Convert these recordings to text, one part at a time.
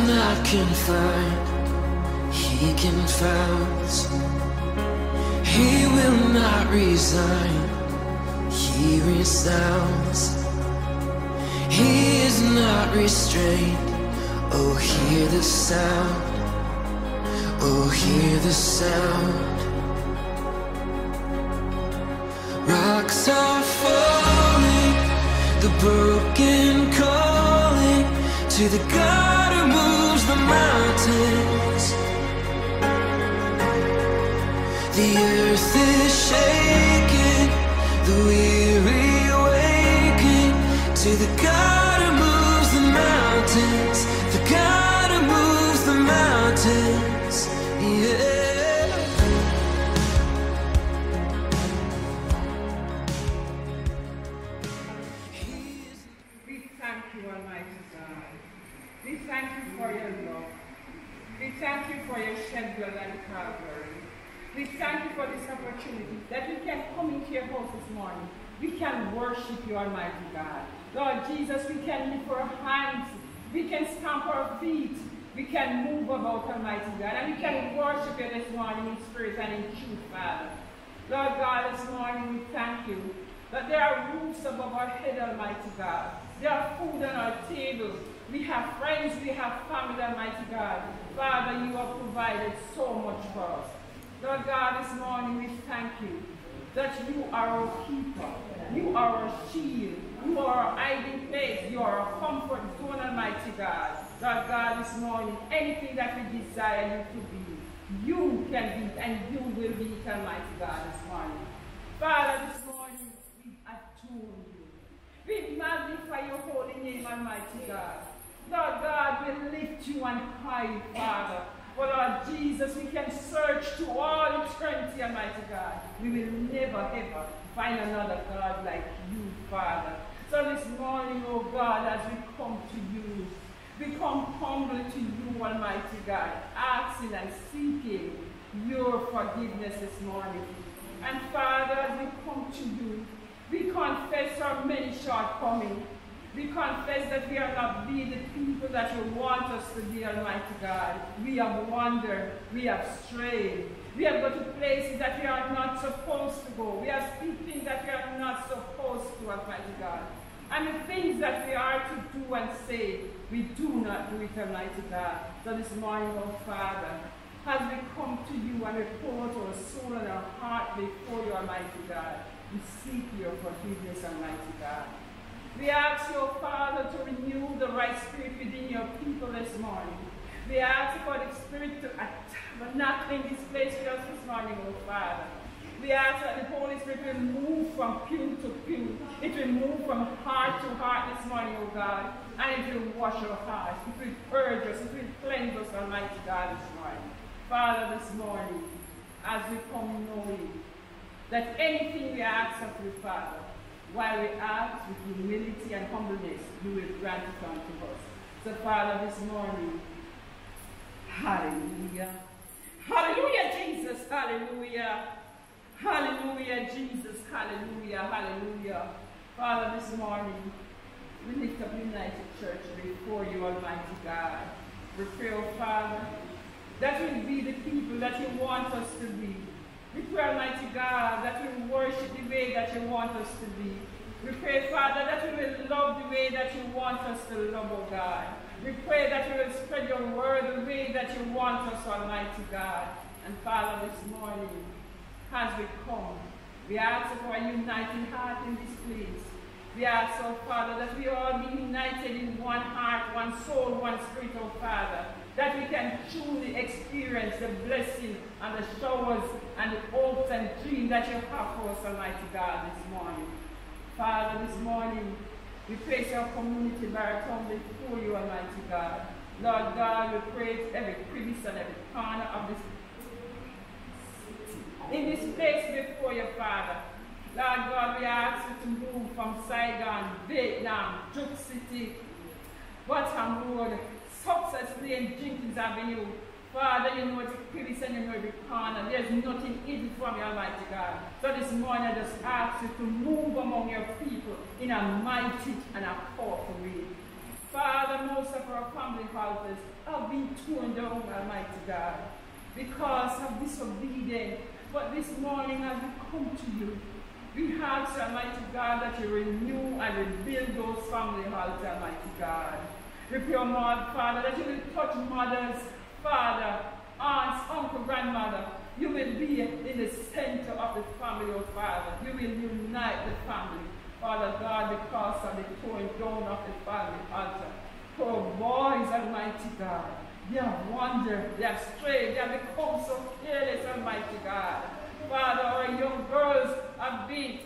is not find he confounds. He will not resign, he resounds. He is not restrained, oh, hear the sound, oh, hear the sound. Rocks are falling, the broken calling to the God who moves mountains. The earth is shaking, the weary waking to the God who moves the mountains, the God who moves the mountains. Yeah. Thank you for this opportunity that we can come into your house this morning. We can worship you, Almighty God. Lord Jesus, we can lift our hands. We can stamp our feet. We can move about, Almighty God. And we can worship you this morning in spirit and in truth, Father. Lord God, this morning we thank you that there are roofs above our head, Almighty God. There are food on our table. We have friends, we have family, Almighty God. Father, you have provided so much for us. Lord God, this morning we thank you that you are our keeper. You are our shield. You are our hiding place. You are our comfort zone, Almighty God. Lord God, this morning, anything that we desire you to be, you can be and you will be Almighty God, this morning. Father, this morning we attune you. We magnify your holy name, Almighty God. Lord God, we lift you on high, Father. For Lord Jesus, we can search to all eternity, Almighty God. We will never, ever find another God like you, Father. So this morning, oh God, as we come to you, we come humble to you, Almighty God, asking and seeking your forgiveness this morning. And Father, as we come to you, we confess our many shortcomings. We confess that we are not being the people that you want us to be, Almighty God. We have wandered. We have strayed. We have gone to places that we are not supposed to go. We have things that we are not supposed to, Almighty God. And the things that we are to do and say, we do not do it, Almighty God. So this morning, oh Father, as we come to you and report our soul and our heart before you, Almighty God, we seek your forgiveness, Almighty God. We ask you, Father, to renew the right spirit within your people this morning. We ask for the Spirit to tabernacle in this place with us this morning, oh Father. We ask that the Holy Spirit will move from pew to pew. It will move from heart to heart this morning, oh God. And it will wash our hearts. It will purge us. It will cleanse us, Almighty God, this morning. Father, this morning, as we come knowing that anything we ask of you, Father, while we ask with humility and humbleness, you will grant it unto us. So, Father, this morning, hallelujah. Hallelujah, Jesus, hallelujah. Hallelujah, Jesus, hallelujah, hallelujah. Father, this morning, we lift up United Church before you, Almighty God. We pray, oh Father, that we be the people that you want us to be. We pray, Almighty God, that we worship the way that you want us to be. We pray, Father, that we will love the way that you want us to love, oh God. We pray that we will spread your word the way that you want us, Almighty God. And Father, this morning, as we come, we ask for a uniting heart in this place. We ask, oh Father, that we all be united in one heart, one soul, one spirit, oh Father that we can truly experience the blessing and the showers and the hopes and dreams that you have for us, Almighty God, this morning. Father, this morning, we place our community baritone before you, Almighty God. Lord God, we praise every crevice and every corner of this in this place before your Father. Lord God, we ask you to move from Saigon, Vietnam, Juk City, Baton Success Lane, Jenkins Avenue. Father, you know the crevice and you know every corner. There's nothing hidden from you, Almighty God. So this morning I just ask you to move among your people in a mighty and a powerful way. Father, most of our family houses have been torn down, Almighty God, because of disobedience. But this morning as we come to you, we ask, Almighty God, that you renew and rebuild those family houses, Almighty God. Repair, Lord, Father, that you will touch mothers, Father, aunts, uncle, grandmother. You will be in the center of the family, oh Father. You will unite the family. Father God, because of the torn down of the family altar. Poor boys, Almighty God. They have wandered, they have strayed, they have become so careless, Almighty God. Father, our young girls have been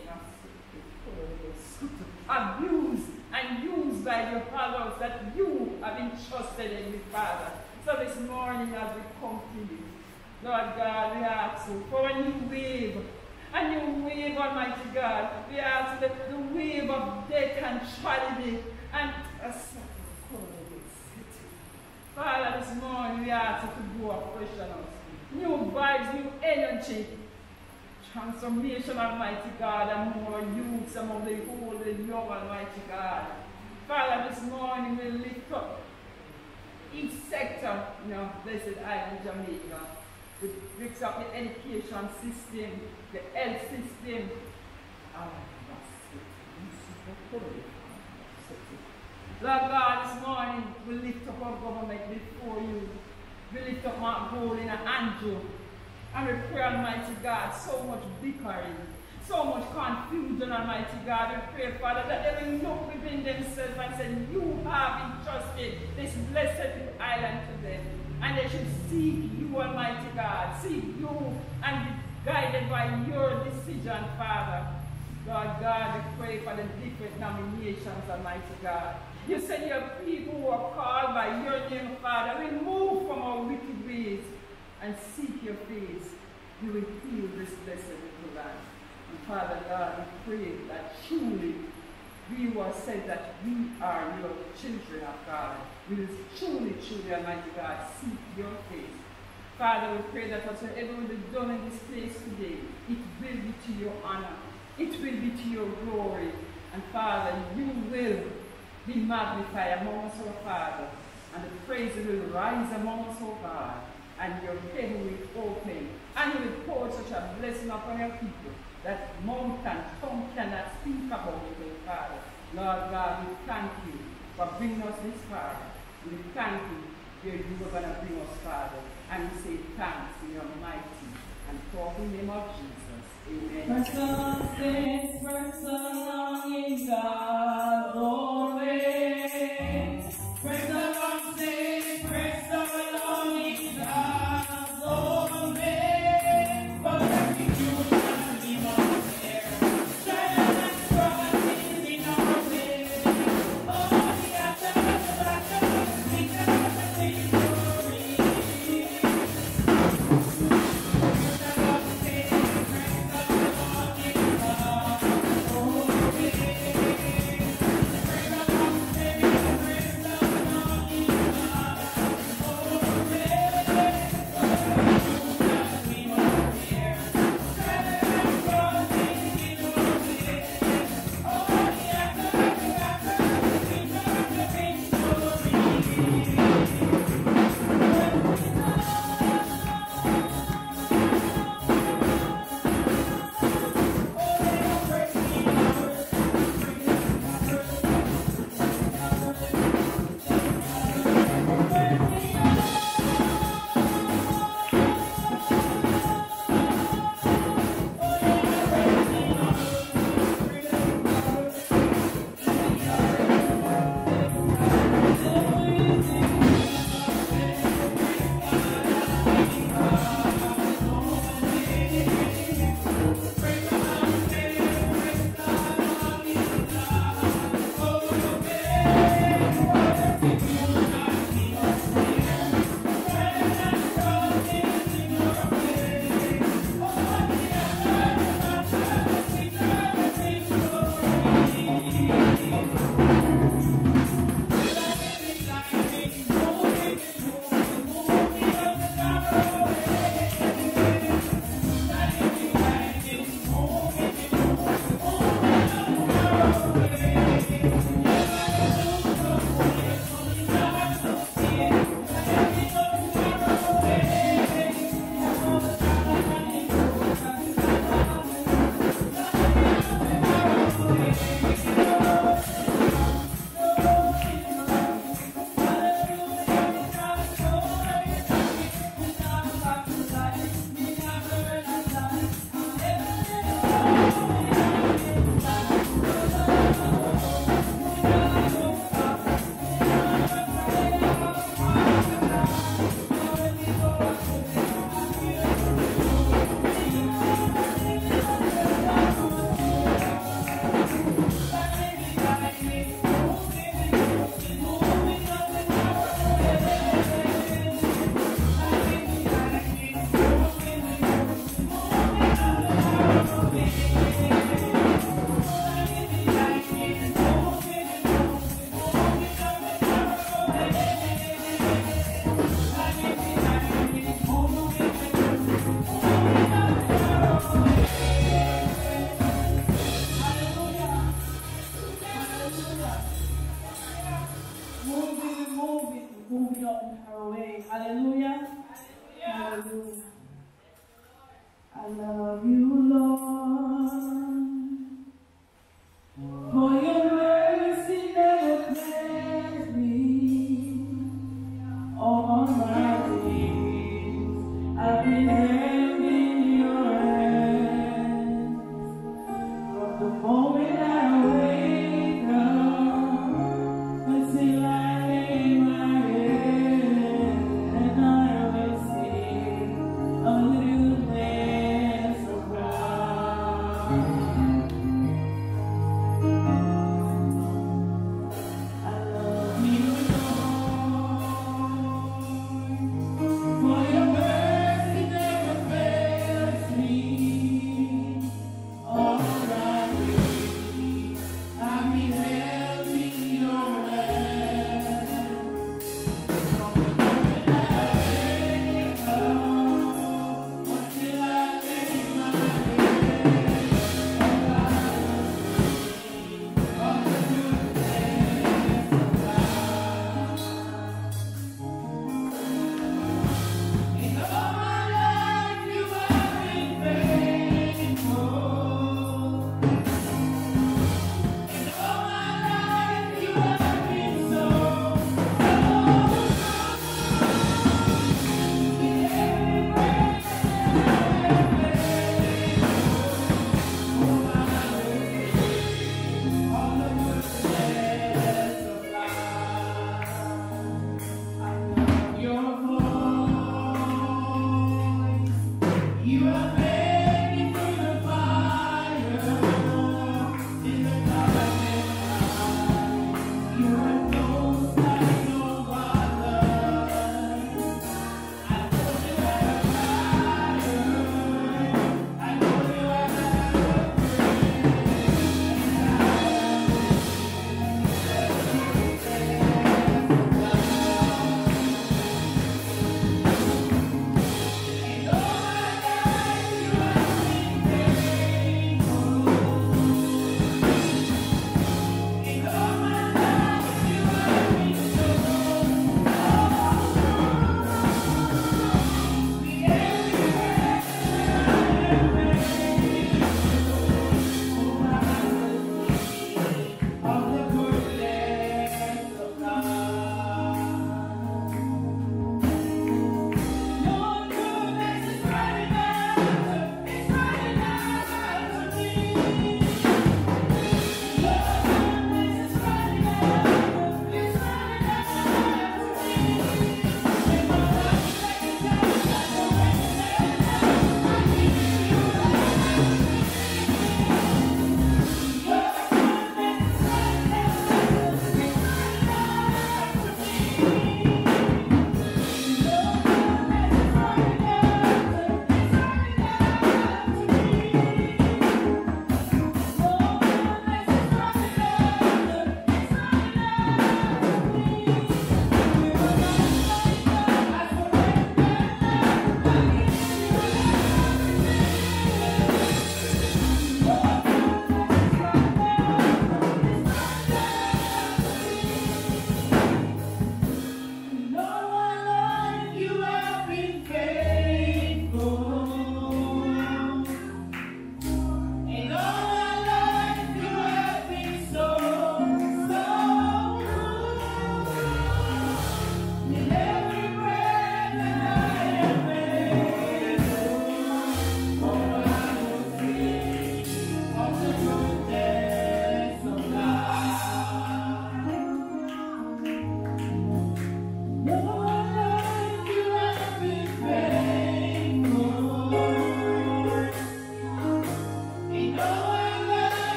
abused and used by your fathers that you have entrusted in me, Father. So this morning as we come to you, Lord God, we ask you for a new wave, a new wave, Almighty God. We ask that the wave of death and tragedy and a. Father, this morning we ask you to go afresh on us. New vibes, new energy, transformation, Almighty God, and more youths among the old and young, Almighty God. Father, this morning we lift up each sector, you know, blessed island Jamaica. We lift up the education system, the health system. Ah, Lord God, this morning we lift up our government before you. We lift up Mark Golding and Andrew. And we pray, Almighty God, so much bickering, so much confusion, Almighty God. We pray, Father, that they will look within themselves and say, You have entrusted this blessed island to them. And they should seek you, Almighty God. Seek you and be guided by your decision, Father. Lord God, we pray for the different nominations, Almighty God. You said your people who are called by your name, Father, will move from our wicked ways and seek your face, you will heal this blessed little land. And Father God, we pray that truly we will say that we are your children of God. We will truly, truly, Almighty God, seek your face. Father, we pray that whatsoever will be done in this place today, it will be to your honor. It will be to your glory. And Father, you will be magnified among us, O Father. And the praise will rise among us, O God and your heaven will open, and you will pour such a blessing upon your people that mouth and tongue cannot speak about it, Father. Lord God, we thank you for bringing us this far. We thank you where you are going to bring us, Father. And we say thanks in your mighty and powerful name of Jesus. Amen. Press this, press along in God always.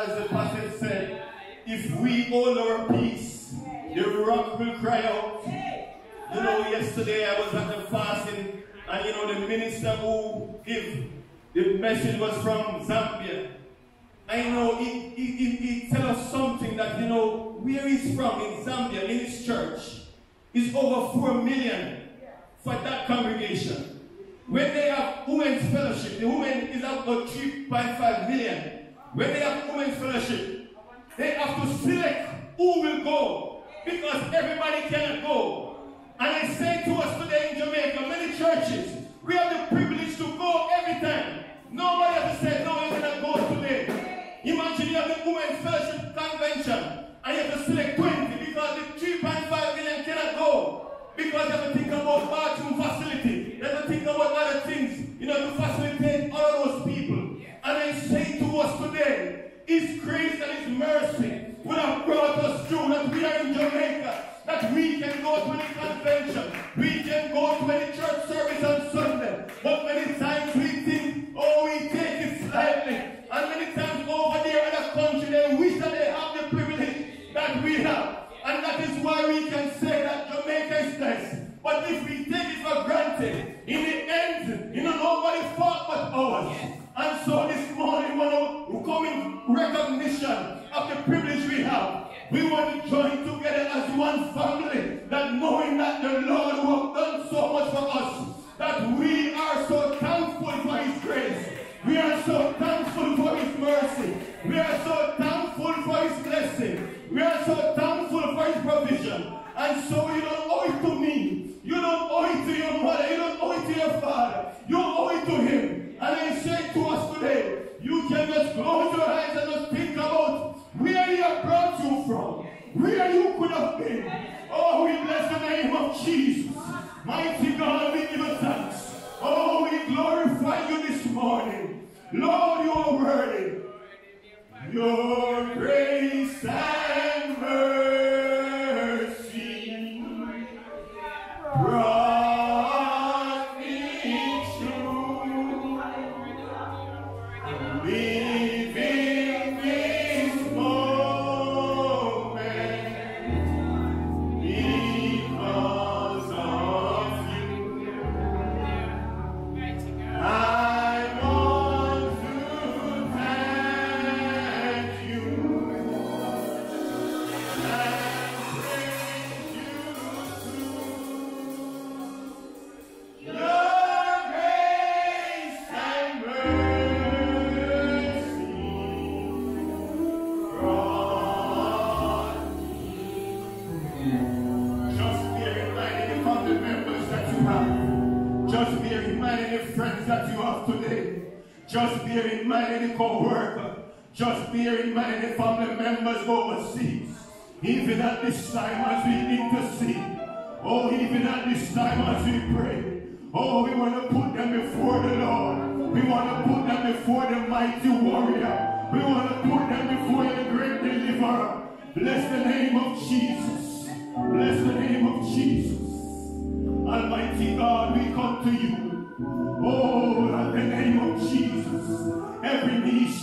As the pastor said, if we hold our peace, the rock will cry out. You know, yesterday I was at the fasting, and you know, the minister who gave the message was from Zambia. I know he, he, he, he tell us something that, you know, where he's from in Zambia, in his church, is over 4 million for that congregation. When they have women's fellowship, the women is about 3.5 million. When they have women's fellowship, they have to select who will go because everybody cannot go. And I say to us today in Jamaica, many churches, we have the privilege to go every time. Nobody has said, no, you cannot go today. Imagine you have the Women's Fellowship Convention and you have to select 20 because the 3.5 million cannot go. Because you have to think about bathroom facility. You have to think about other things, you know, to facilitate all of those people. And I say to us today, His grace and His mercy would have brought us through that we are in Jamaica, that we can go to any convention, we can go to any church service on Sunday. But many times we think, oh, we take it slightly. And many times over there in the country, they wish that they have the privilege that we have. And that is why we can say that Jamaica is blessed. But if we take it for granted, in the end, you know, nobody fought but ours. And so this morning, we want to come in recognition of the privilege we have. We want to join together as one family, that knowing that the Lord who have done so much for us, that we are so thankful for His grace. We are so thankful for His mercy. We are so thankful for His blessing. We are so thankful for His provision. And so you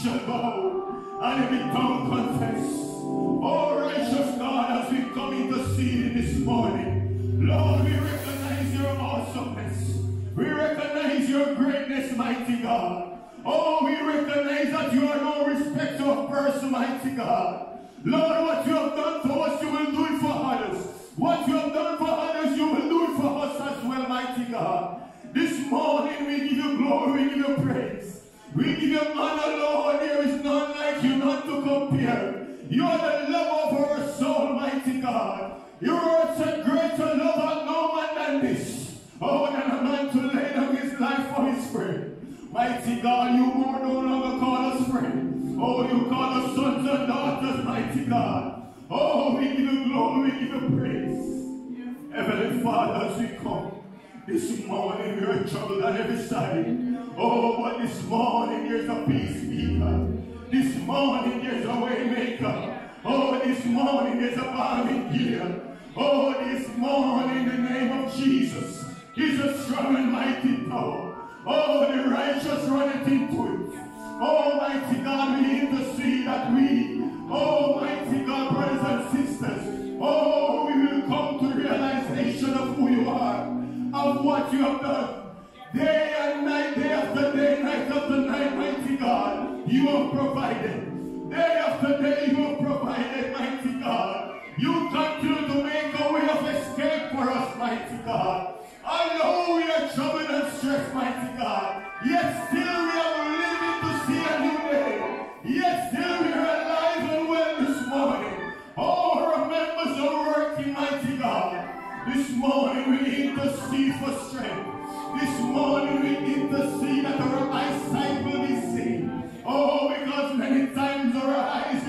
shall bow and every tongue confess. Oh, righteous God, as we come interceding this morning, Lord, we recognize your awesomeness. Oh, we recognize your greatness, mighty God. Oh, we recognize that you are no respecter of person, mighty God. Lord, what you have done for us, you will do it for others. What you have done for others, you will do it for us as well, mighty God. This morning we give you glory, we give you praise. We give you honor, Lord. There is none like you, none to compare. You are the love of our soul, mighty God. You are greater love and no man than this. Oh, than a man to lay down his life for his friend. Mighty God, you more no longer call us friend. Oh, you call us sons and daughters, mighty God. Oh, we give you glory, we give you praise. Heavenly Father, as we come, this morning we are troubled on every side. Oh, but this morning there's a peace speaker. This morning there's a way maker. Oh, this morning there's a balm Gilead. Oh, this morning in the name of Jesus is a strong and mighty power. Oh, the righteous runneth into it. Almighty God, we intercede that we, Oh Almighty God, brothers and sisters, oh, we will come to realization of who you are, of what you have done. Day and night, day after day, night after night, mighty God, you have provided. Day after day, you have provided, mighty God. You continue to make a way of escape for us, mighty God. I know we are troubled and stressed, mighty God. Yet still we are living to see a new day. Yet still we are alive and well this morning. All our members are working, mighty God. This morning we intercede for strength. This morning we intercede that our eyesight will be seen. Oh, because many times our eyes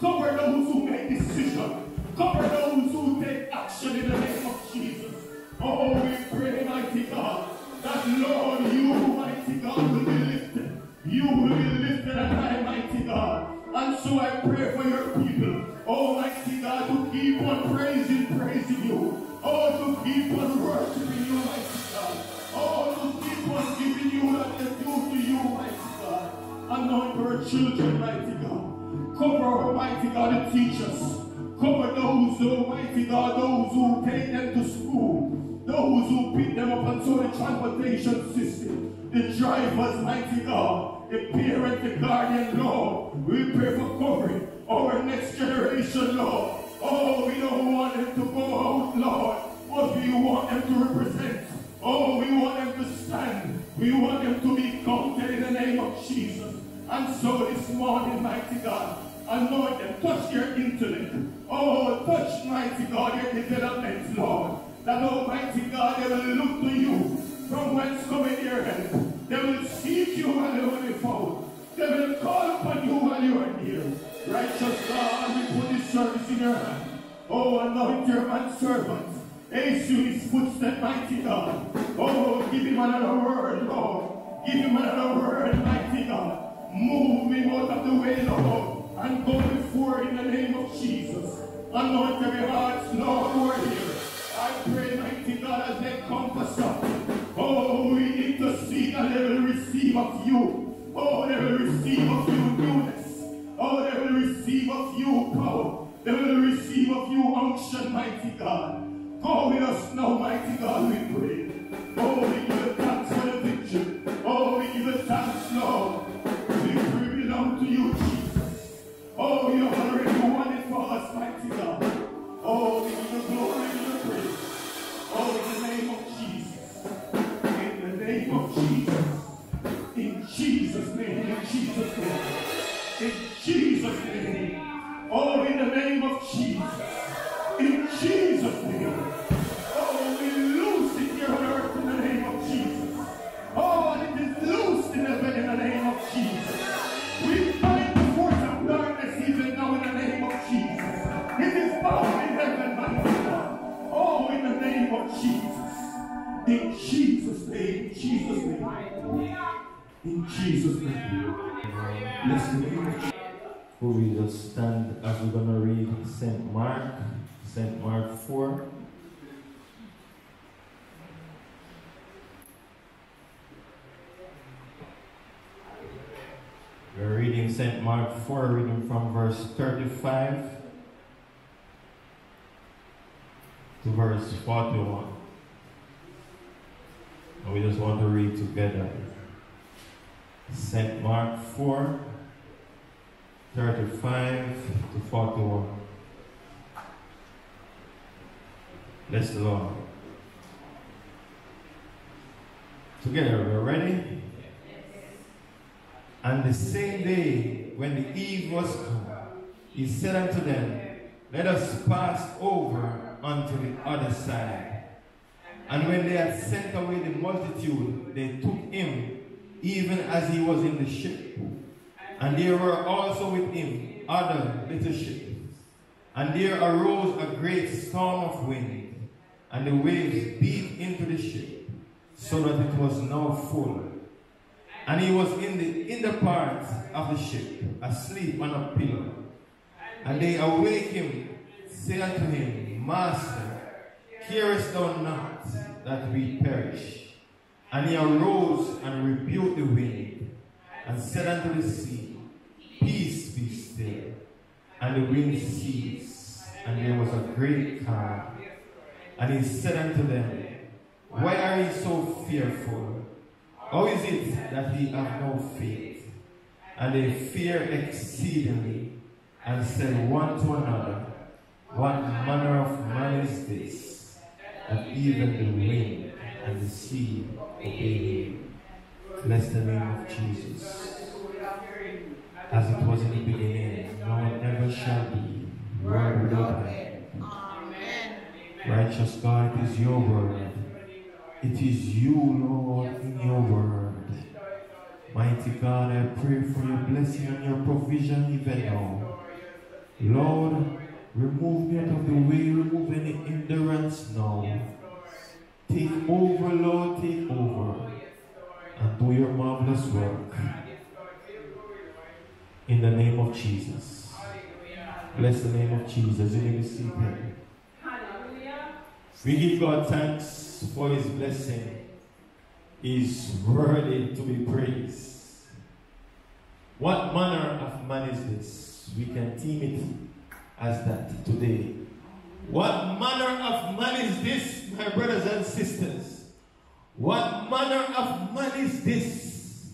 Cover those who make decisions. Cover those who take action in the name of Jesus. Oh, we pray, mighty God, that Lord, you, mighty God, will be lifted. You will be lifted and high, mighty God. And so I pray for your people, oh mighty God, to keep on praising, praising you. Oh, to keep on worshiping you, mighty God. Oh, to keep on giving you what they do to you, mighty God. Anoint our children, mighty teachers. Cover those, Almighty God, those who take them to school, those who pick them up onto the transportation system, the drivers, mighty God, the parents, the guardian, Lord. We pray for covering our next generation, Lord. Oh, we don't want them to go out, Lord, but we want them to represent. Oh, we want them to stand. We want them to be counted in the name of Jesus. And so this morning, mighty God, anoint them, touch their intellect. Oh, touch, mighty God, their development, Lord. That Almighty God, they will look to you from whence coming their help. They will seek you while they will be found. They will call upon you while you are near. Righteous God, we put this service in your hand. Oh, anoint your man servant. Ace you his footstep, mighty God. Oh, give him another word, Lord. Give him another word, mighty God. Move me out of the way, Lord, and go before in the name of Jesus. Anoint every heart, Lord, who are here. I pray, mighty God, as they come something. Oh, we intercede and they will receive of you. Oh, they will receive of you newness. Oh, they will receive of you power. They will receive of you unction, mighty God. Go with us now, mighty God, we pray. Oh, we give 4, reading from verse 35 to verse 41. And we just want to read together. St. Mark 4, 35 to 41. Bless the Lord. Together, we're ready? And the same day, when the eve was come, he said unto them, Let us pass over unto the other side. And when they had sent away the multitude, they took him, even as he was in the ship. And there were also with him other little ships. And there arose a great storm of wind, and the waves beat into the ship, so that it was now full. And he was in the inner part of the ship, asleep on a pillow. And they awake him, say unto him, Master, carest thou not that we perish? And he arose and rebuked the wind, and said unto the sea, Peace be still. And the wind ceased, and there was a great calm. And he said unto them, Why are ye so fearful? How is it that ye have no faith? And they fear exceedingly, and said one to another, What manner of man is this, that even the wind and the sea obey him? Bless the name of Jesus. As it was in the beginning, now and ever shall be, world without end. Righteous God, it is your word. It is you, Lord, in your word. Mighty God, I pray for your blessing and your provision even now. Lord, remove me out of the way, remove any hindrance now. Take over, Lord, take over. And do your marvelous work. In the name of Jesus. Bless the name of Jesus. You may be seated. We give God thanks for his blessing. He's worthy to be praised. What manner of man is this? We can team it as that today. What manner of man is this, my brothers and sisters? What manner of man is this?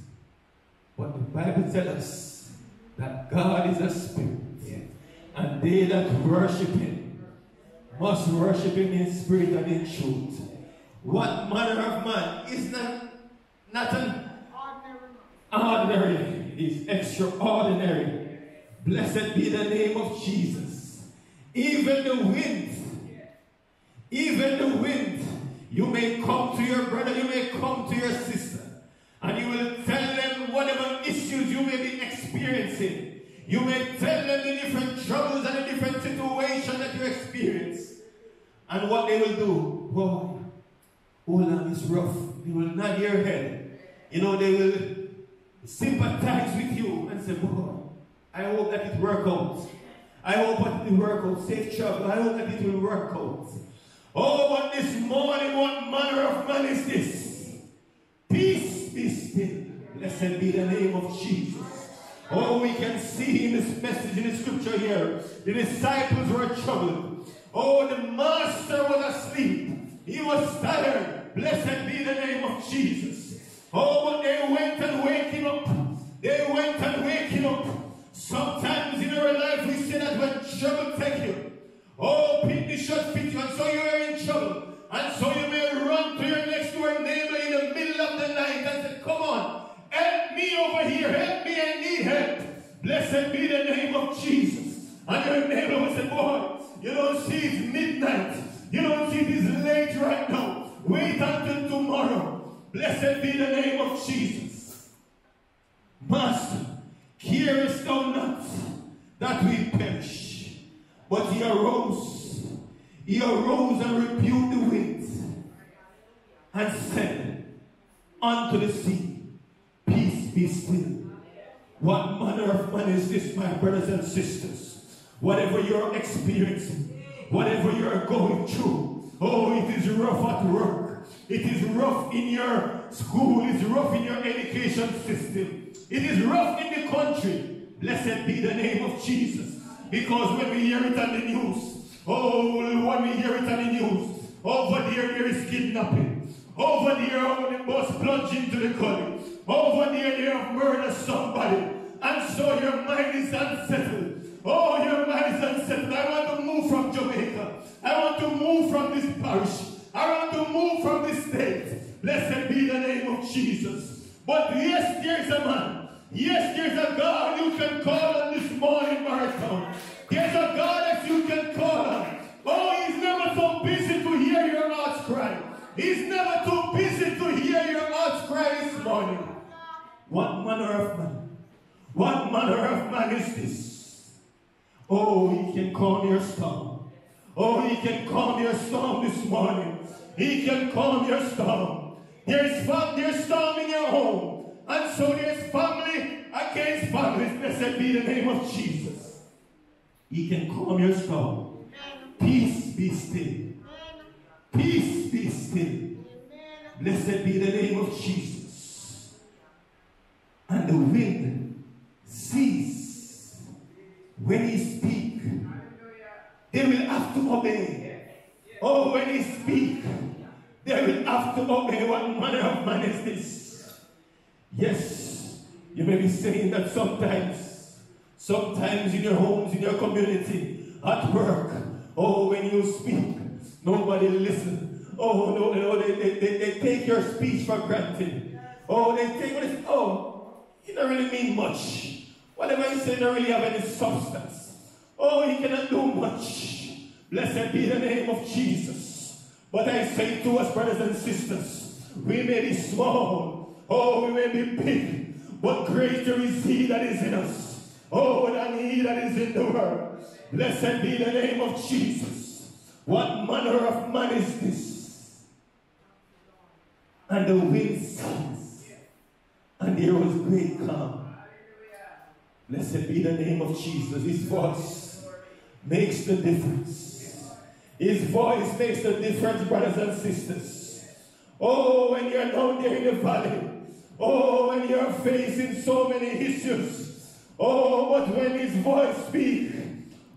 What the Bible tells us that God is a spirit, and they that worship him must worship him in spirit and in truth. What manner of man is not, not an ordinary, is extraordinary. Blessed be the name of Jesus. Even the wind, even the wind, you may come to your brother, you may come to your sister, and you will tell them whatever issues you may be experiencing. You may tell them the different troubles and the different situations that you experience. And what they will do, boy, on, it's rough. They will nod your head. You know, they will sympathize with you and say, boy, I hope that it work out. I hope that it will work out. Safe travel. I hope that it will work out. Oh, but this morning, what manner of man is this? Peace be still. Blessed be the name of Jesus. Oh, we can see in this message in the scripture here, the disciples were troubled. Oh, the master was asleep. He was tired. Blessed be the name of Jesus. Oh, but they went and waking up. They went and waking up. Sometimes in our life we say that when trouble take you, oh, pit the shut fit you, and so you are in trouble. And so you may run to your next door neighbor in the middle of the night and say, Come on, help me over here, help me, I need help. Blessed be the name of Jesus. And your neighbor will say, boy, you don't see it's midnight. You don't see it is late right now. Wait until tomorrow. Blessed be the name of Jesus. Master, carest thou not that we perish? But he arose. He arose and rebuked the winds and said unto the sea, Peace be still. What manner of man is this, my brothers and sisters? Whatever you're experiencing, whatever you're going through, oh, it is rough at work. It is rough in your school. It's rough in your education system. It is rough in the country. Blessed be the name of Jesus. Because when we hear it on the news, oh, when we hear it on the news, over there there is kidnapping. Over there, when the bus plunge into the gully. Over there, they have murdered somebody. And so your mind is unsettled. Oh, your mind is unsettled. I want to move from Jamaica. I want to move from this parish. I want to move from this state. Blessed be the name of Jesus. But yes, there's a man. Yes, there's a God you can call on this morning, Marathon. There's a God that you can call on. Oh, he's never so busy to hear your heart's cry. He's never too busy to hear your heart's cry this morning. What manner of man? What manner of man is this? Oh, he can calm your storm. Oh, he can calm your storm this morning. He can calm your storm. There's there's storm in your home. And so there's family against family. Blessed be the name of Jesus. He can calm your storm. Peace be still. Peace be still. Blessed be the name of Jesus. And the wind cease when he speak. They will have to obey. Oh, when he speak, they will have to obey. What manner of man is this? Yes, you may be saying that sometimes, sometimes in your homes, in your community, at work, oh, when you speak, nobody listen. Oh, no, no, they, they, they, they take your speech for granted. Oh, they take what is, oh, you don't really mean much. Whatever you say don't really have any substance. Oh, he cannot do much. Blessed be the name of Jesus. But I say to us, brothers and sisters, we may be small, oh, we may be big, but greater is he that is in us, oh, than he that is in the world. Blessed be the name of Jesus. What manner of man is this? And the wind ceased, and there was great calm. Blessed be the name of Jesus. His voice makes the difference. His voice makes the difference, brothers and sisters. Oh, when you're down there in the valley. Oh, when you're facing so many issues. Oh, but when his voice speaks.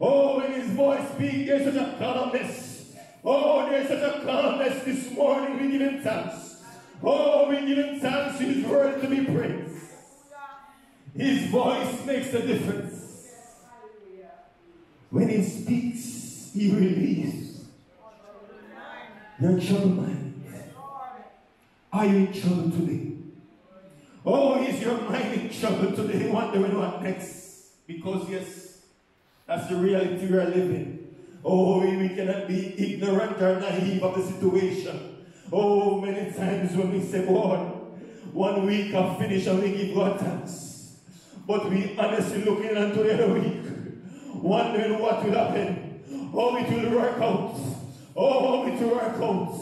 Oh, when his voice speaks, there's such a calmness. Oh, there's such a calmness this morning. We give him thanks. Oh, we give him thanks. His word to be praised. His voice makes a difference. When he speaks, he relieves your troubled mind. Are you in trouble today? Oh, is your mind in trouble today? Wondering what next? Because, yes, that's the reality we are living. Oh, we cannot be ignorant or naive of the situation. Oh, many times when we say, Lord, one week I finish and we give God thanks. But we honestly looking into the week, wondering what will happen. Oh, it will work out. Oh, it will work out.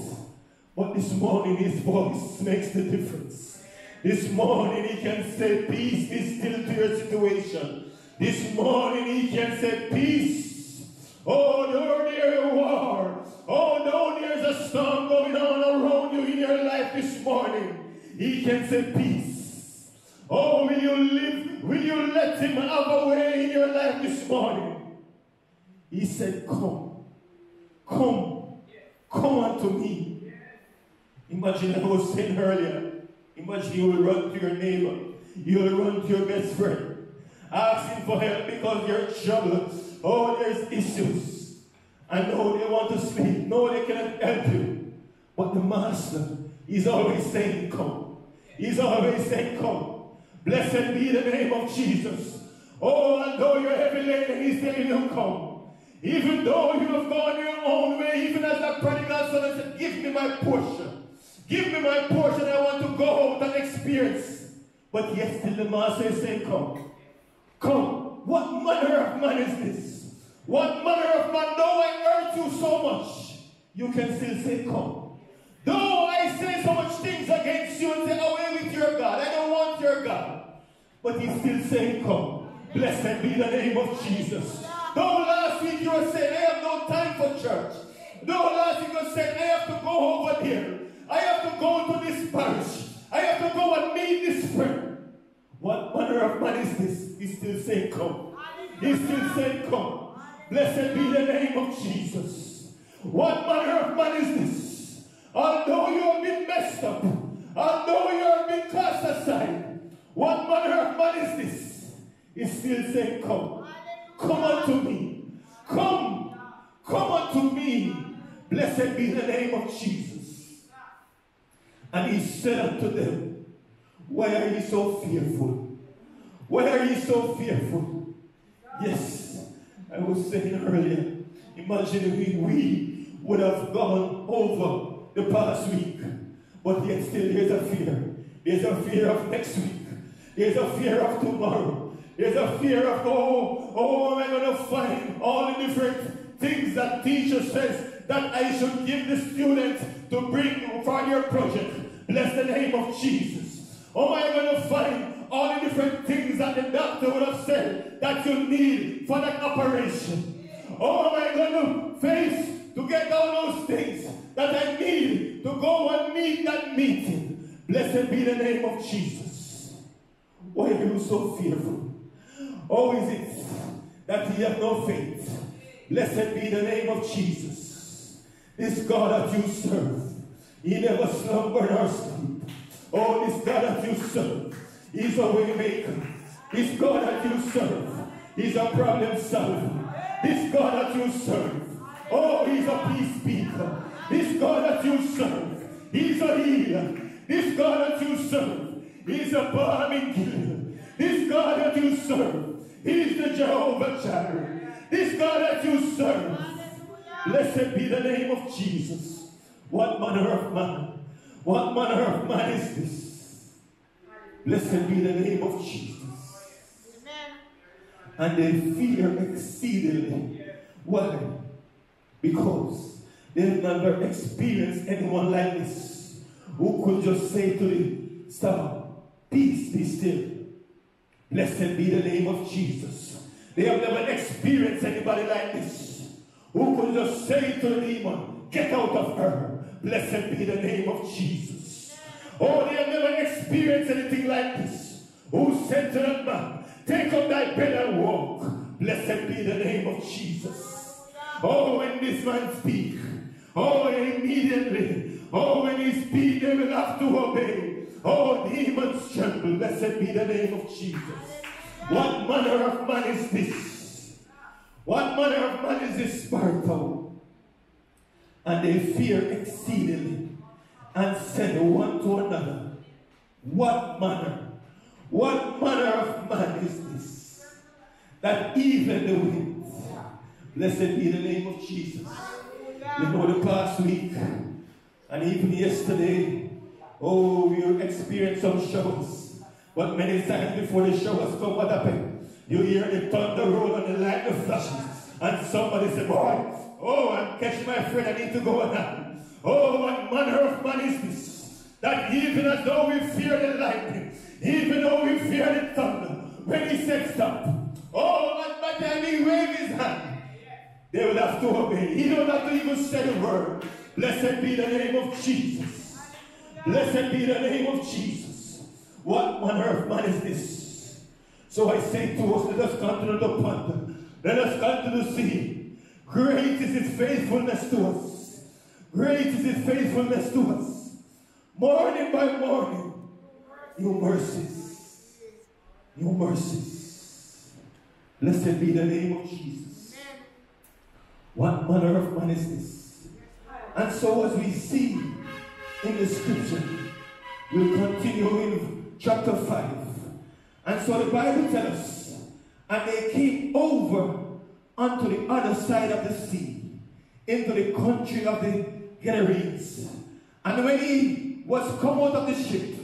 But this morning his voice makes the difference. This morning he can say, Peace be still to your situation. This morning he can say, Peace. Oh, no, there you are. Oh, no, there's a storm going on around you in your life this morning. He can say, Peace. Oh, will you live? Will you let him have a way in your life this morning? He said, Come. Come. Come unto me. Imagine I was saying earlier. Imagine you will run to your neighbor. You will run to your best friend. Asking for help because you're in trouble. Oh, there's issues. I know they want to sleep. No, they cannot help you. But the master, is always saying, Come. He's always saying, Come. Blessed be the name of Jesus. Oh, and though you're heavy laden, he's telling you come. Even though you have gone your own way, even as the prodigal son said, give me my portion. Give me my portion. I want to go out and experience. But yet still the master is saying, come. Come. What manner of man is this? What manner of man, though I hurt you so much, you can still say, come. Though I say so much things against you and say, away with your God. I don't want your God. But he's still saying, come. Blessed be the name of Jesus. Though last week you were saying, I have no time for church. Though last week you were saying, I have to go over there. I have to go to this parish. I have to go and meet this friend. What manner of man is this? He's still saying, come. He's still saying, come. Blessed be the name of Jesus. What manner of man is this? Although you have been messed up, although you have been cast aside, what manner of man is this? He's still saying, come. Come unto me. Come. Come unto me. Blessed be the name of Jesus. And he said unto them, Why are ye so fearful? Why are ye so fearful? Yes, I was saying earlier, imagine if we would have gone over the past week, but yet still there's a fear. There's a fear of next week. There's a fear of tomorrow. There's a fear of, oh, oh, am I going to find all the different things that teacher says that I should give the students to bring for your project. Bless the name of Jesus. Oh, am I going to find all the different things that the doctor would have said that you need for that operation? Oh, am I going to face to get all those things that I need to go and meet that meeting? Blessed be the name of Jesus. Why are you so fearful? Or is it that ye have no faith? Blessed be the name of Jesus. This God that you serve, He never slumber nor sleep. Oh, this God that you serve, He's a way maker. This God that you serve, He's a problem solver. This God that you serve, oh, He's a peace speaker. This God that you serve, He's a healer. This God that you serve, He's a balm in Gilead. This God that you serve, He's the Jehovah Jireh. This God that you serve, blessed be the name of Jesus. What manner of man? What manner of man is this? Blessed be the name of Jesus. Amen. And they fear exceedingly. Why? Because they've never experienced anyone like this who could just say to the storm, Peace be still. Blessed be the name of Jesus. They have never experienced anybody like this who could just say to the demon, Get out of her. Blessed be the name of Jesus. Oh, they have never experienced anything like this. Who said to that man, Take up thy bed and walk. Blessed be the name of Jesus. Oh, when this man speak, oh, immediately, oh, when he speak, they will have to obey. Oh, demons tremble. Blessed be the name of Jesus. What manner of man is this? What manner of man is this Sparta? And they fear exceedingly and said one to another, What manner? What manner of man is this? That even the winds, blessed be the name of Jesus. You know, the past week and even yesterday, oh, we experienced some showers. But many times before the showers come, what happened? You hear the thunder roll and the lightning flashes. And somebody say, boy, oh, I'm catching my friend, I need to go now. Oh, what manner of man is this? That even as though we fear the lightning, even though we fear the thunder, when he said stop, have to obey. He don't have to even say a word. Blessed be the name of Jesus. Blessed be the name of Jesus. What manner of man is this? So I say to us, let us continue to the ponder. Let us continue to see. Great is his faithfulness to us. Great is his faithfulness to us. Morning by morning, new mercies. New mercies. Blessed be the name of Jesus. What manner of man is this? And so as we see in the scripture, we'll continue in chapter 5. And so the Bible tells us, And they came over unto the other side of the sea, into the country of the Gadarenes. And when he was come out of the ship,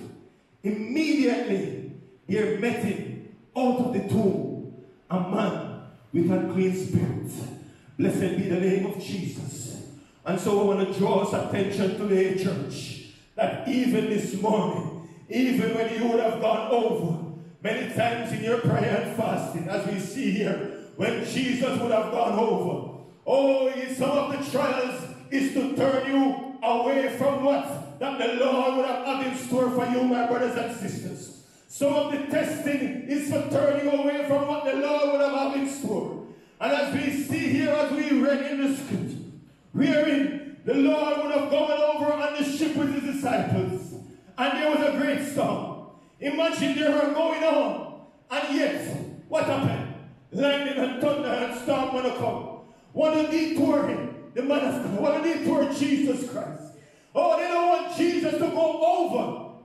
immediately there met him out of the tomb a man with a unclean spirit. Blessed be the name of Jesus. And so I want to draw us attention today, church, that even this morning, even when you would have gone over many times in your prayer and fasting, as we see here, when Jesus would have gone over, oh, some of the trials is to turn you away from what that the Lord would have had in store for you, my brothers and sisters. Some of the testing is for turning you away from what the Lord would have had in store. And as we see here, as we read in the scripture, wherein the Lord would have gone over on the ship with his disciples, and there was a great storm. Imagine they were going on, and yet, what happened? Lightning and thunder and storm gonna come. Want to detour him, the man of God. Want to detour Jesus Christ. Oh, they don't want Jesus to go over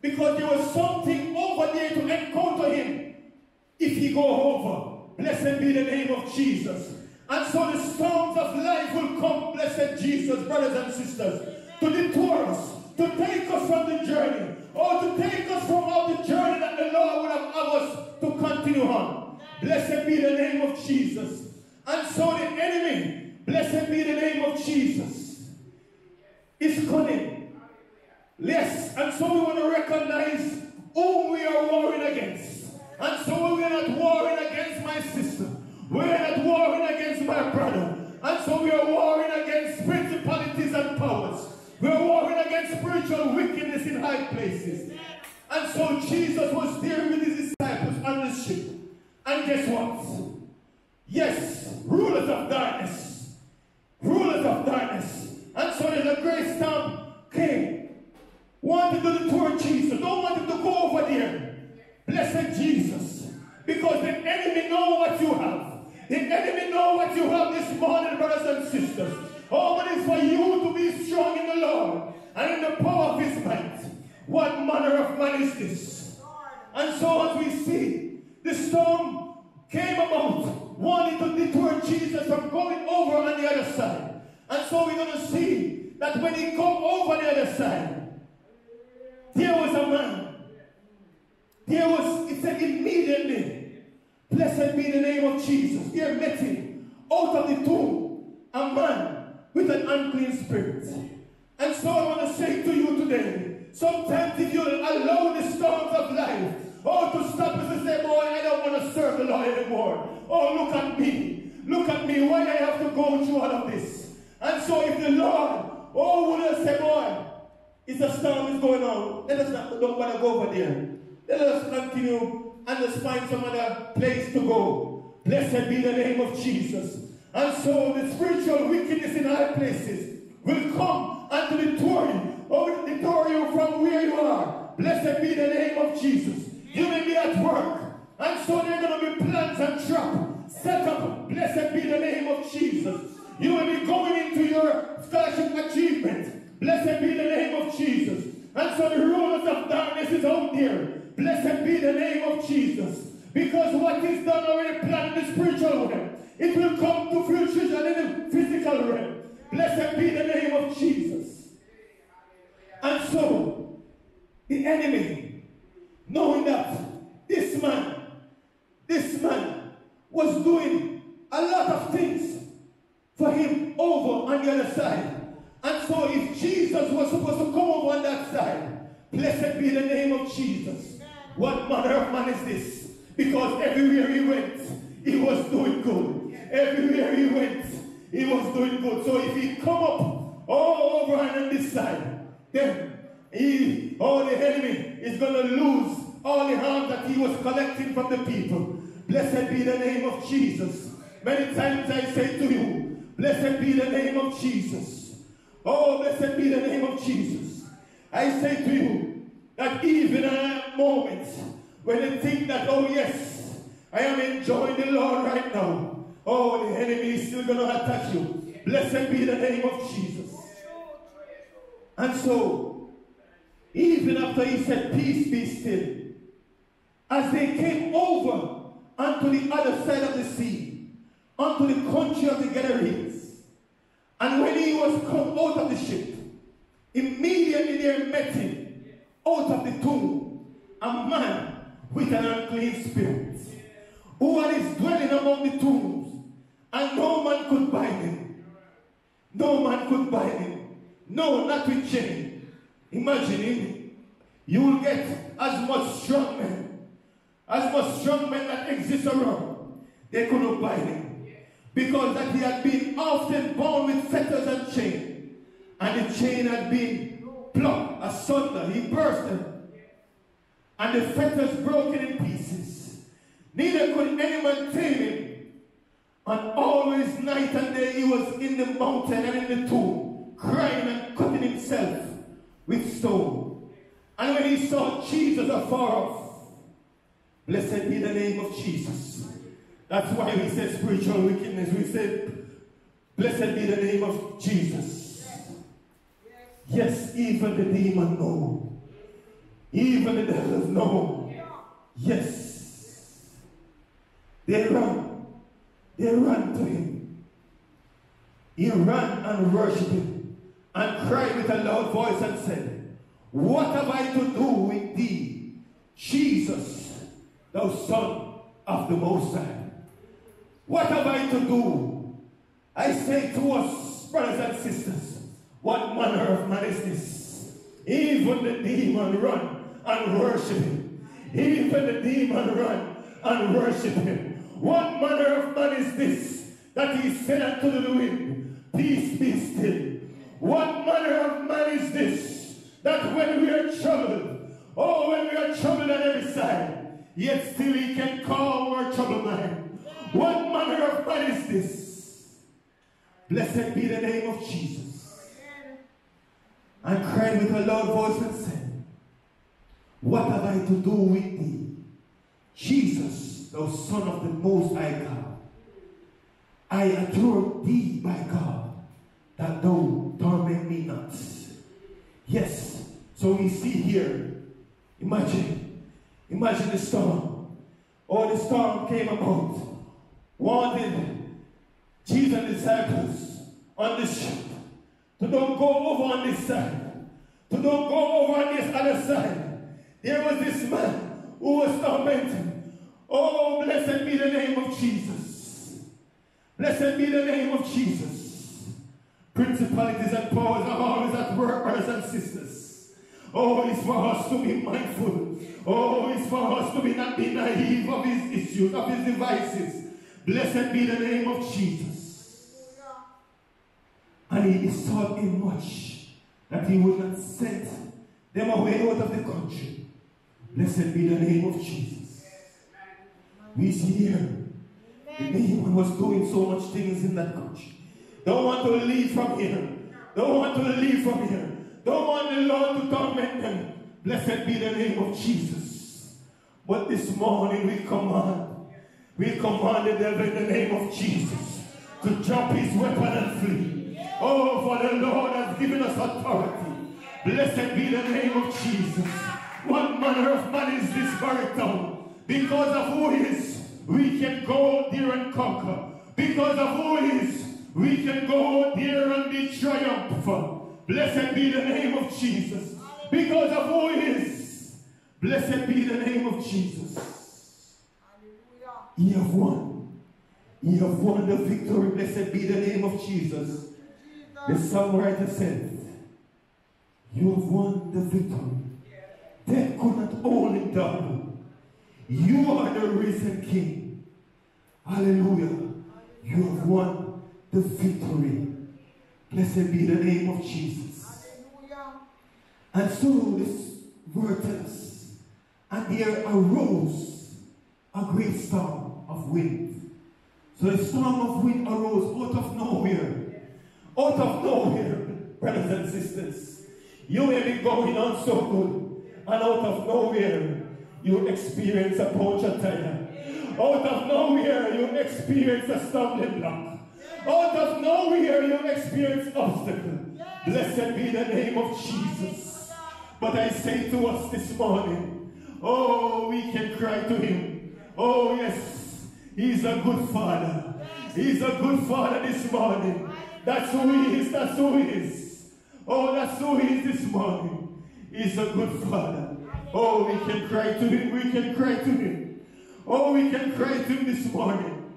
because there was something over there to encounter him if he go over. Blessed be the name of Jesus. And so the storms of life will come, blessed Jesus, brothers and sisters, to detour us, to take us from the journey, or to take us from out the journey that the Lord would have us to continue on. Blessed be the name of Jesus. And so the enemy, blessed be the name of Jesus, is cunning. Yes, and so we want to recognize whom we are warring against. And so we are not warring against my sister. We are not warring against my brother. And so we are warring against principalities and powers. We are warring against spiritual wickedness in high places. And so Jesus was there with his disciples on the ship. And guess what? Yes, rulers of darkness. Rulers of darkness. And so there's a great storm came. Wanted to detour Jesus. Don't want him to go over there. Blessed Jesus. Because the enemy know what you have. The enemy know what you have this morning, brothers and sisters. Oh, but it's for you to be strong in the Lord and in the power of his might. What manner of man is this? And so as we see, the storm came about, wanting to detour Jesus from going over on the other side. And so we're going to see that when he come over the other side, there was a man. There was, it said immediately, blessed be the name of Jesus. There met him out of the tomb, a man with an unclean spirit. And so I want to say to you today, sometimes if you allow the storms of life, oh, to stop us and say, boy, I don't want to serve the Lord anymore. Oh, look at me. Look at me. Why do I have to go through all of this? And so if the Lord, oh, would have said, boy, it's a storm is going on. Let us not don't want to go over there. Let us continue and let's find some other place to go. Blessed be the name of Jesus. And so the spiritual wickedness in high places will come and to detour you, or detour you from where you are. Blessed be the name of Jesus. You may be at work, and so there are going to be plans and traps set up. Blessed be the name of Jesus. You will be going into your scholarship achievement. Blessed be the name of Jesus. And so the rulers of darkness is out there. Blessed be the name of Jesus. Because what is done already planned in the spiritual realm, it will come to fruition in the physical realm. Blessed be the name of Jesus. And so, the enemy, knowing that this man, this man was doing a lot of things for him over on the other side. And so if Jesus was supposed to come over on that side, blessed be the name of Jesus. What manner of man is this? Because everywhere he went, he was doing good. Everywhere he went, he was doing good. So if he come up all over on this side, then he, all the enemy is going to lose all the harm that he was collecting from the people. Blessed be the name of Jesus. Many times I say to you, blessed be the name of Jesus. Oh, blessed be the name of Jesus. I say to you that even at moments when you think that, oh yes, I am enjoying the Lord right now, oh, the enemy is still going to attack you. Blessed be the name of Jesus. And so, even after he said, peace be still, as they came over unto the other side of the sea, unto the country of the Gadarenes. And when he was come out of the ship, immediately there met him out of the tomb a man with an unclean spirit, who was dwelling among the tombs, and no man could bind him. No man could bind him. No, not with chain. Imagine him. You will get as much strong men, as much strong men that exist around. They couldn't bind him. Because that he had been often bound with fetters and chain. And the chain had been plucked asunder. He burst them. And the fetters broken in pieces. Neither could any man tame him. And always night and day he was in the mountain and in the tomb, crying and cutting himself with stone. And when he saw Jesus afar off, blessed be the name of Jesus. That's why we say spiritual wickedness. We say, blessed be the name of Jesus. Yes, even the demon know. Even the devils know. Yes. They run. They run to him. He ran and worshipped him and cried with a loud voice and said, What have I to do with thee, Jesus, thou Son of the Most High? What have I to do? I say to us, brothers and sisters, what manner of man is this? Even the demon run and worship him. Even the demon run and worship him. What manner of man is this that he said unto the wind, Peace be still? What manner of man is this that when we are troubled, oh, when we are troubled on every side, yet still he can calm our troubled mind? What manner of man is this? Blessed be the name of Jesus. And cried with a loud voice and said, What have I to do with thee, Jesus, thou Son of the Most High God? I adjure thee my God that thou torment me not. Yes, so we see here, imagine, imagine the storm. Oh, the storm came about, wanted Jesus disciples on this ship to don't go over on this side, to don't go over on this other side. There was this man who was tormented. Oh, blessed be the name of Jesus. Blessed be the name of Jesus. Principalities and powers are always at work, brothers and sisters. Oh, it's for us to be mindful. Oh, it's for us to be not be naive of his issues, of his devices. Blessed be the name of Jesus. And he besought him much that he would not send them away out of the country. Blessed be the name of Jesus. We see here the demon was doing so much things in that country. Don't want to leave from here. Don't want to leave from here. Don't want the Lord to torment them. Blessed be the name of Jesus. But this morning we command, we command the devil in the name of Jesus to drop his weapon and flee. Oh, for the Lord has given us authority. Blessed be the name of Jesus. What manner of man is this Barretown? Because of who he is, we can go there and conquer. Because of who he is, we can go there and be triumphant. Blessed be the name of Jesus. Because of who he is, blessed be the name of Jesus. Ye have won. Ye have won the victory. Blessed be the name of Jesus. The songwriter said, You have won the victory. Death could not hold it down. You are the risen King. Hallelujah. You have won the victory. Blessed be the name of Jesus. And so this word tells and there arose a great storm of wind. So the storm of wind arose out of nowhere. Out of nowhere, brothers and sisters. You may be going on so good, and out of nowhere, you experience a poacher tire. Out of nowhere, you experience a stumbling block. Out of nowhere, you experience obstacle. Blessed be the name of Jesus. But I say to us this morning, oh, we can cry to him. Oh, yes. He's a good father. He's a good father this morning. That's who he is. That's who he is. Oh, that's who he is this morning. He's a good father. Oh, we can cry to him. We can cry to him. Oh, we can cry to him this morning.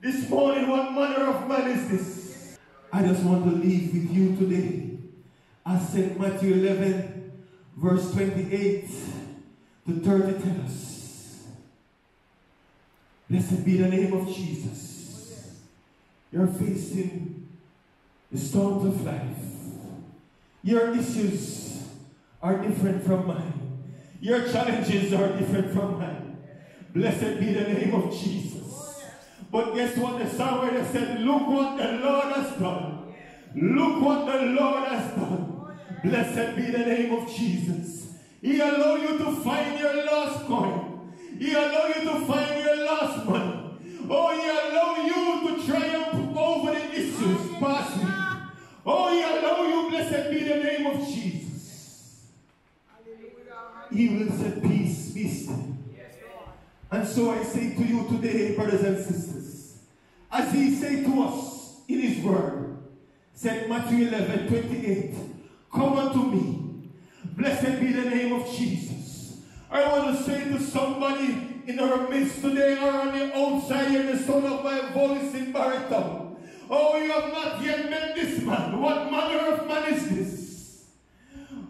This morning, what manner of man is this? I just want to leave with you today. As St. Matthew 11, verse 28 to 30 tell us. Blessed be the name of Jesus. You're facing the storms of life. Your issues are different from mine. Your challenges are different from mine. Blessed be the name of Jesus. But guess what? The songwriter said, Look what the Lord has done. Look what the Lord has done. Blessed be the name of Jesus. He allow you to find your lost coin. He allow you to find your lost money. Oh, he allow you to triumph over the issues past. Oh, he allow you, blessed be the name of Jesus. He will set peace, be still. And so I say to you today, brothers and sisters, as he said to us in his word, St. Matthew 11, 28, come unto me. Blessed be the name of Jesus. I want to say to somebody in our midst today or on the outside the sound of my voice in Barretown. Oh, you have not yet met this man. What manner of man is this?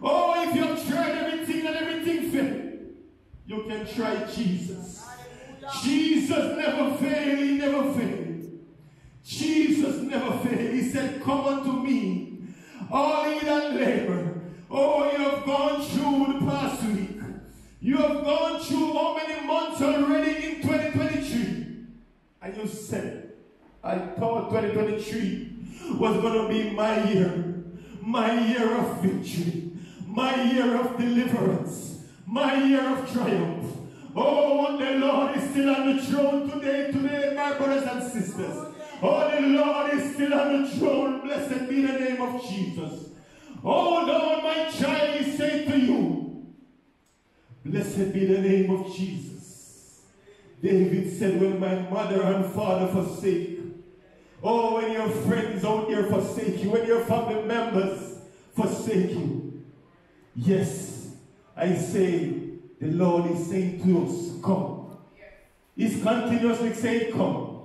Oh, if you have tried everything and everything failed, you can try Jesus. Jesus never failed. He never failed. Jesus never failed. He said, Come unto me, all ye that labor. Oh, you have gone through the past week. You have gone through how many months already in 2023? And you said, I thought 2023 was going to be my year. My year of victory. My year of deliverance. My year of triumph. Oh, the Lord is still on the throne today, today, my brothers and sisters. Oh, the Lord is still on the throne. Blessed be the name of Jesus. Oh, Lord, my child, he say to you, Blessed be the name of Jesus. David said, When my mother and father forsake, oh, when your friends out there forsake you, when your family members forsake you, yes, I say, the Lord is saying to us, Come. He's continuously saying, Come.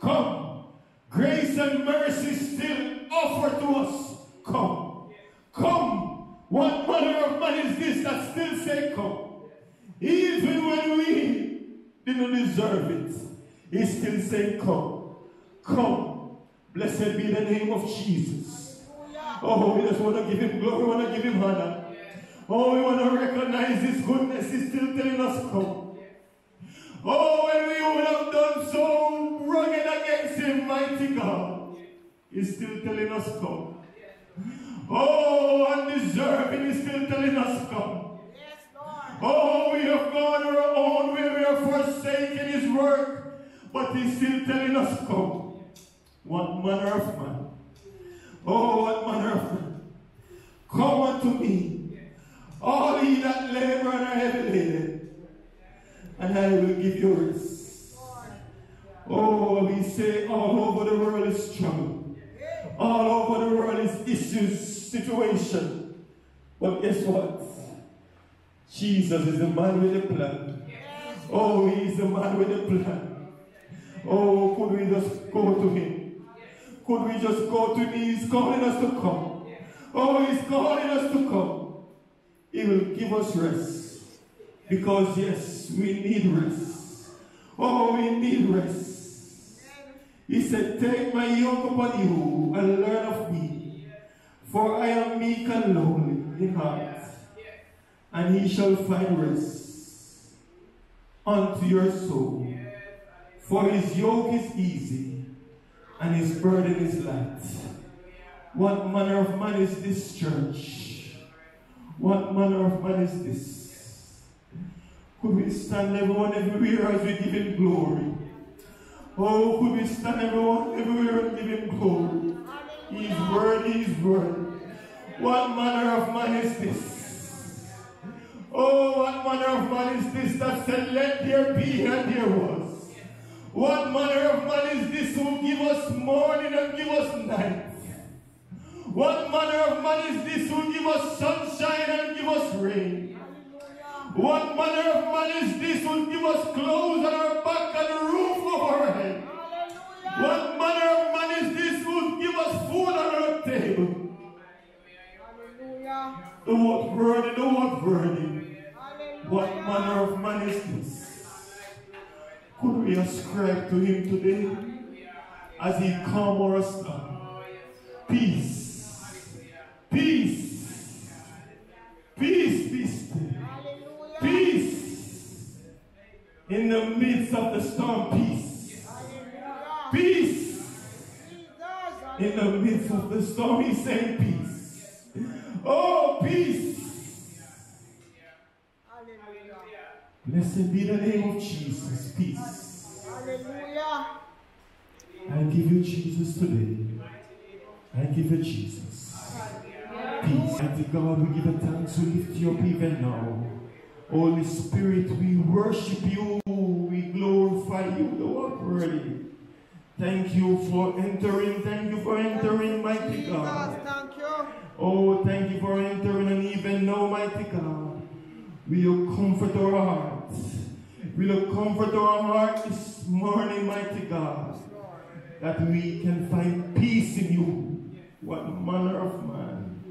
Come. Grace and mercy still offer to us. Come. Come. What manner of man is this that still say, Come? Even when we didn't deserve it, he still saying, Come. Come. Blessed be the name of Jesus. Oh, we just want to give him glory, we want to give him honor. Oh, we want to recognize His goodness. He's still telling us, come. Oh, when we would have done so rugged against Him, mighty God, He's still telling us, come. Oh, undeserving, He's still telling us, come. Oh, we have gone our own way, we have forsaken His work, but He's still telling us, come. What manner of man? Oh, what manner of man? Come unto me all ye that labor and are heavy laden, and I will give you rest. Oh, we say all over the world is trouble. All over the world is issues, situation. But guess what? Jesus is the man with the plan. Oh, he is the man with the plan. Oh, could we just go to him? Could we just go to him? He's calling us to come. Oh, he's calling us to come. He will give us rest. Because, yes, we need rest. Oh, we need rest. He said, Take my yoke upon you and learn of me. For I am meek and lowly in heart. And he shall find rest unto your soul. For his yoke is easy and his burden is light. What manner of man is this church? What manner of man is this? Could we stand everyone everywhere as we give him glory? Oh, could we stand everyone everywhere and give him glory? He's worthy, he's worthy. What manner of man is this? Oh, what manner of man is this that said, Let there be, and there was. What manner of man is this who give us morning and give us night? What manner of man is this who give us sunshine and give us rain? What manner of man is this who give us clothes on our back and a roof over our head? What manner of man is this who give us food on our table? The what worthy, the what worthy. What manner of man is this? Could we ascribe to him today as he calm us down? Peace. Peace. Peace, peace. Peace. In the midst of the storm, peace. Peace. In the midst of the storm, he's peace. Oh, peace. Blessed be the name of Jesus. Peace. Hallelujah. I give you Jesus today. I give you Jesus. Peace. Mighty God, we give a thanks. We lift you up even now. Holy Spirit, we worship you. We glorify you. The word worthy. Thank you for entering. Thank you for entering, mighty God. Thank you. Oh, thank you for entering and even now, mighty God. Will you comfort our hearts? Will you comfort our heart this morning, mighty God? That we can find peace in you. What manner of man.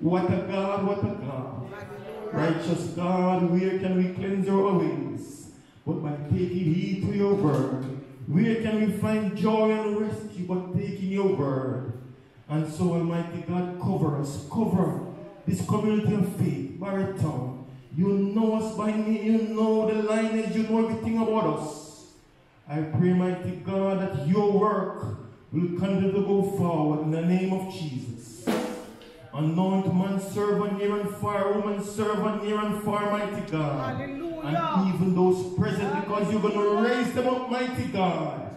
What a God, what a God. Righteous God, where can we cleanse our ways? But by taking heed to your word. Where can we find joy and rescue but taking your word? And so, Almighty God, cover us, cover this community of faith, Barretown. You know us by name, you know the lineage, you know everything about us. I pray, mighty God, that your work will continue to go forward in the name of Jesus. Anoint man, servant near and far, woman, servant near and far, mighty God. Hallelujah. And even those present, because you're going to raise them up, mighty God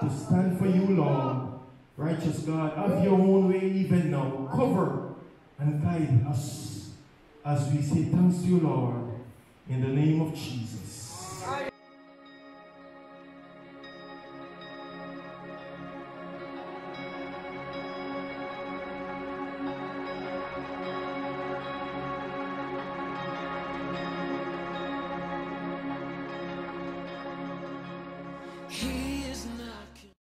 to stand for you, Lord. Righteous God, have your own way even now. Cover and guide us as we say thanks to you, Lord, in the name of Jesus.